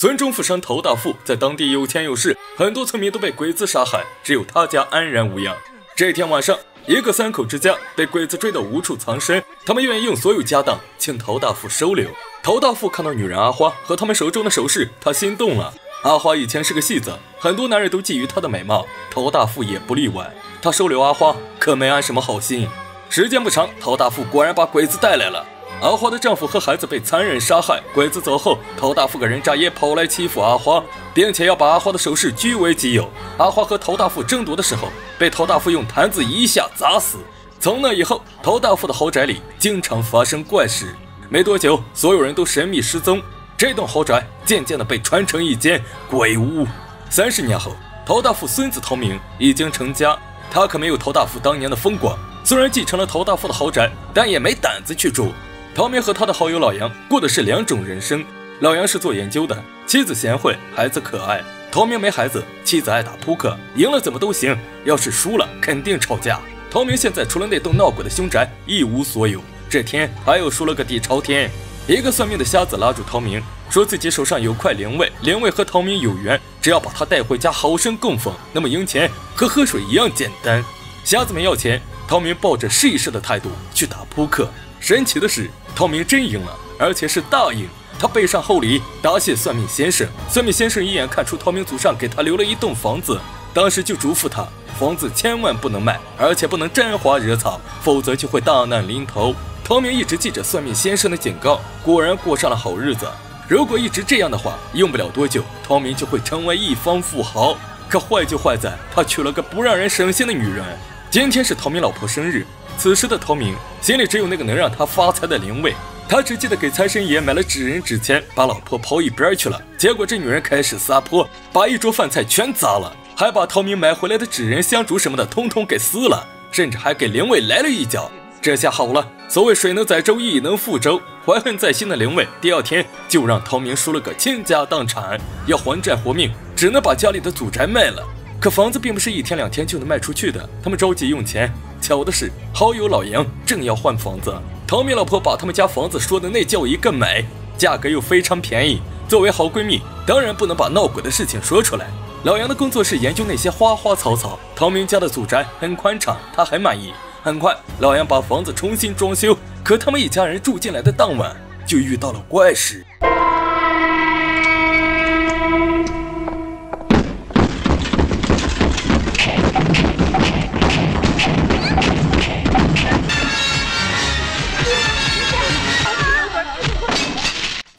村中富商陶大富在当地有钱有势，很多村民都被鬼子杀害，只有他家安然无恙。这天晚上，一个三口之家被鬼子追得无处藏身，他们愿意用所有家当请陶大富收留。陶大富看到女人阿花和他们手中的首饰，他心动了。阿花以前是个戏子，很多男人都觊觎她的美貌，陶大富也不例外。他收留阿花，可没安什么好心。时间不长，陶大富果然把鬼子带来了。阿花的丈夫和孩子被残忍杀害。鬼子走后，陶大富个人渣也跑来欺负阿花，并且要把阿花的首饰据为己有。阿花和陶大富争夺的时候，被陶大富用坛子一下砸死。从那以后，陶大富的豪宅里经常发生怪事。没多久，所有人都神秘失踪。这栋豪宅渐渐地被传成一间鬼屋。三十年后，陶大富孙子陶明已经成家，他可没有陶大富当年的风光。虽然继承了陶大富的豪宅，但也没胆子去住。陶明和他的好友老杨过的是两种人生。老杨是做研究的，妻子贤惠，孩子可爱。陶明没孩子，妻子爱打扑克，赢了怎么都行，要是输了肯定吵架。陶明现在除了那栋闹鬼的凶宅一无所有，这天他又输了个底朝天。一个算命的瞎子拉住陶明，说自己手上有块灵位，灵位和陶明有缘，只要把他带回家好生供奉，那么赢钱和喝水一样简单。瞎子们要钱，陶明抱着试一试的态度去打扑克。神奇的是，陶明真赢了，而且是大赢。他背上厚礼答谢算命先生，算命先生一眼看出陶明祖上给他留了一栋房子，当时就嘱咐他，房子千万不能卖，而且不能沾花惹草，否则就会大难临头。陶明一直记着算命先生的警告，果然过上了好日子。如果一直这样的话，用不了多久，陶明就会成为一方富豪。可坏就坏在他娶了个不让人省心的女人。今天是陶明老婆生日，此时的陶明心里只有那个能让他发财的灵位。他只记得给财神爷买了纸人纸钱，把老婆抛一边去了。结果这女人开始撒泼，把一桌饭菜全砸了，还把陶明买回来的纸人香烛什么的通通给撕了，甚至还给灵位来了一脚。这下好了，所谓水能载舟，亦能覆舟。怀恨在心的灵位，第二天就让陶明输了个倾家荡产，要还债活命，只能把家里的祖宅卖了。可房子并不是一天两天就能卖出去的，他们着急用钱。巧的是，好友老杨正要换房子，陶明老婆把他们家房子说的那叫一个美，价格又非常便宜。作为好闺蜜，当然不能把闹鬼的事情说出来。老杨的工作是研究那些花花草草，陶明家的祖宅很宽敞，他很满意。很快，老杨把房子重新装修，可他们一家人住进来的当晚，就遇到了怪事。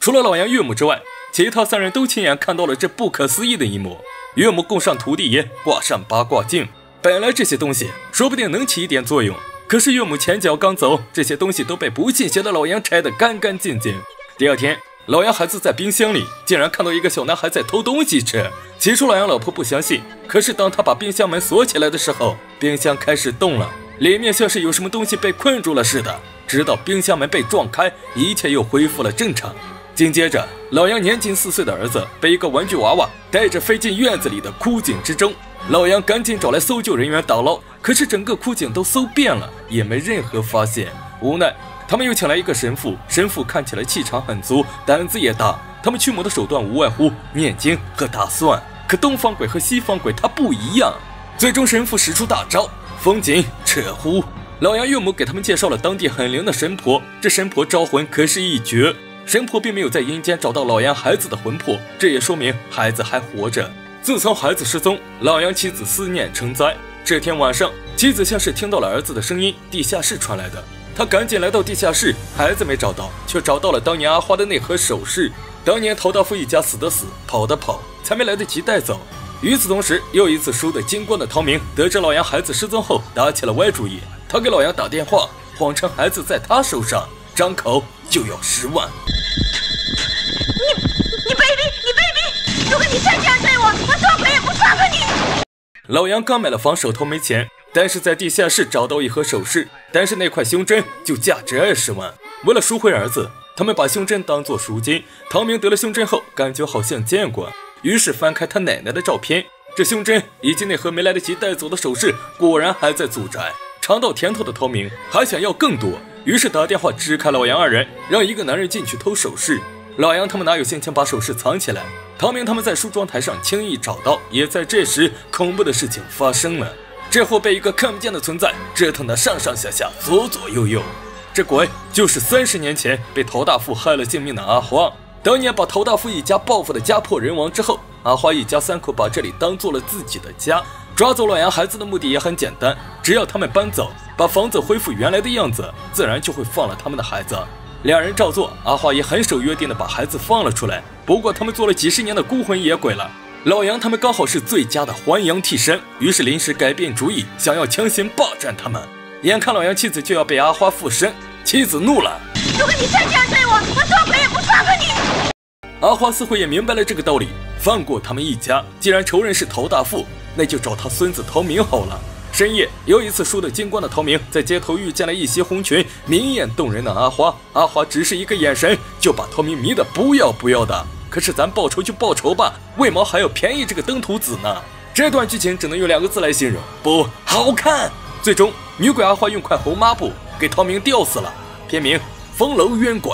除了老杨岳母之外，其他三人都亲眼看到了这不可思议的一幕。岳母供上土地爷，挂上八卦镜。本来这些东西说不定能起一点作用，可是岳母前脚刚走，这些东西都被不信邪的老杨拆得干干净净。第二天，老杨孩子在冰箱里竟然看到一个小男孩在偷东西吃。起初老杨老婆不相信，可是当他把冰箱门锁起来的时候，冰箱开始动了，里面像是有什么东西被困住了似的。直到冰箱门被撞开，一切又恢复了正常。紧接着，老杨年仅四岁的儿子被一个玩具娃娃带着飞进院子里的枯井之中。老杨赶紧找来搜救人员打捞，可是整个枯井都搜遍了，也没任何发现。无奈，他们又请来一个神父，神父看起来气场很足，胆子也大。他们驱魔的手段无外乎念经和打算，可东方鬼和西方鬼他不一样。最终，神父使出大招，封井扯呼。老杨岳母给他们介绍了当地很灵的神婆，这神婆招魂可是一绝。神婆并没有在阴间找到老杨孩子的魂魄，这也说明孩子还活着。自从孩子失踪，老杨妻子思念成灾。这天晚上，妻子像是听到了儿子的声音，地下室传来的。她赶紧来到地下室，孩子没找到，却找到了当年阿花的那盒首饰。当年陶大富一家死的死，跑的跑，才没来得及带走。与此同时，又一次输得精光的陶明，得知老杨孩子失踪后，打起了歪主意。他给老杨打电话，谎称孩子在他手上，张口就要十万。你你卑鄙！你卑鄙如果你再这样对我，我做鬼也不放过你。老杨刚买了房，手头没钱，但是在地下室找到一盒首饰，但是那块胸针就价值二十万。为了赎回儿子，他们把胸针当做赎金。唐明得了胸针后，感觉好像见过，于是翻开他奶奶的照片，这胸针以及那盒没来得及带走的首饰，果然还在祖宅。尝到甜头的唐明还想要更多，于是打电话支开老杨二人，让一个男人进去偷首饰。老杨他们哪有心情把首饰藏起来？唐明他们在梳妆台上轻易找到，也在这时，恐怖的事情发生了。这货被一个看不见的存在折腾得上上下下、左左右右。这鬼就是三十年前被陶大富害了性命的阿花。当年把陶大富一家报复的家破人亡之后，阿花一家三口把这里当做了自己的家。抓走老杨孩子的目的也很简单，只要他们搬走，把房子恢复原来的样子，自然就会放了他们的孩子。两人照做，阿花也很守约定的把孩子放了出来。不过他们做了几十年的孤魂野鬼了。老杨他们刚好是最佳的还阳替身，于是临时改变主意，想要强行霸占他们。眼看老杨妻子就要被阿花附身，妻子怒了：“如果你再这样对我，我做鬼也不放过你！”阿花似乎也明白了这个道理，放过他们一家。既然仇人是陶大富，那就找他孙子陶明好了。深夜，又一次输得精光的陶明在街头遇见了一袭红裙、明艳动人的阿花。阿花只是一个眼神，就把陶明迷得不要不要的。可是咱报仇就报仇吧，为毛还要便宜这个登徒子呢？这段剧情只能用两个字来形容：不好看。最终，女鬼阿花用块红抹布给陶明吊死了。片名《风楼冤鬼》。